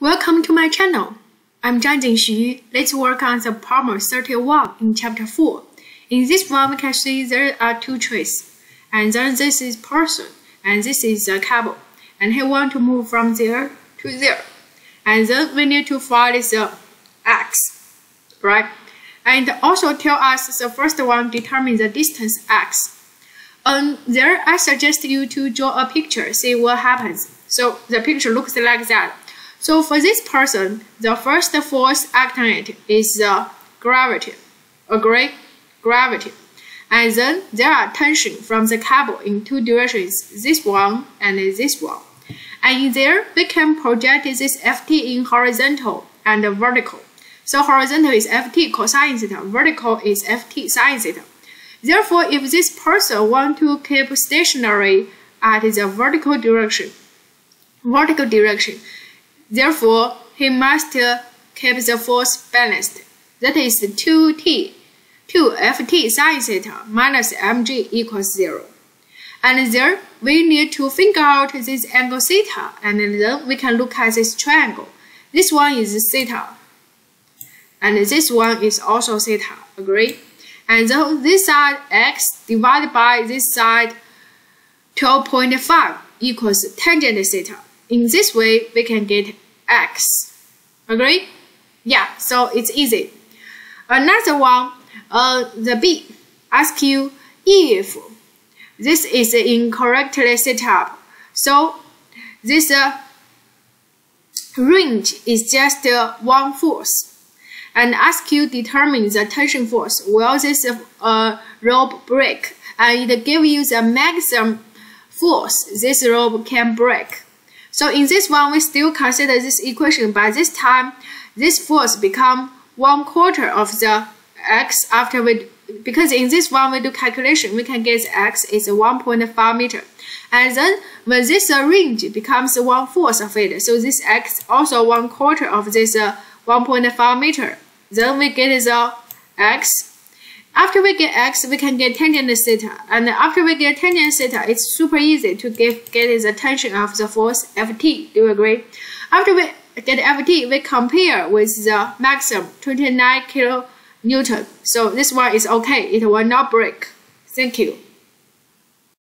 Welcome to my channel. I'm Zhang Xu. Let's work on the problem 31 in chapter 4. In this one, we can see there are two trees. And then this is person, and this is a cable. And he want to move from there to there. And then we need to find the x, right? And also tell us the first one determine the distance x. And there, I suggest you to draw a picture, see what happens. So the picture looks like that. So for this person, the first force acting it is the gravity, agree? Gravity. And then there are tension from the cable in two directions, this one and this one. And in there, we can project this Ft in horizontal and vertical. So horizontal is Ft cosine theta, vertical is Ft sine theta. Therefore, if this person want to keep stationary at the vertical direction, vertical direction, Therefore, he must keep the force balanced. That is 2t, 2ft sine theta minus mg equals 0. And there, we need to figure out this angle theta, and then we can look at this triangle. This one is theta, and this one is also theta, agree? And so this side x divided by this side 12.5 equals tangent theta. In this way, we can get x. Agree? Yeah, so it's easy. Another one, uh, the B, ask you if this is incorrectly set up. So this uh, range is just uh, one force. And ask you determine the tension force. Will this uh, rope break? And it gives you the maximum force this rope can break. So in this one, we still consider this equation, but this time, this force become one quarter of the x after we, because in this one we do calculation, we can get x is 1.5 meter. And then when this range becomes one fourth of it, so this x also one quarter of this uh, 1.5 meter. Then we get the x after we get x, we can get tangent theta. And after we get tangent theta, it's super easy to get, get the tension of the force Ft. Do you agree? After we get Ft, we compare with the maximum 29 kilo Newton. So this one is okay. It will not break. Thank you.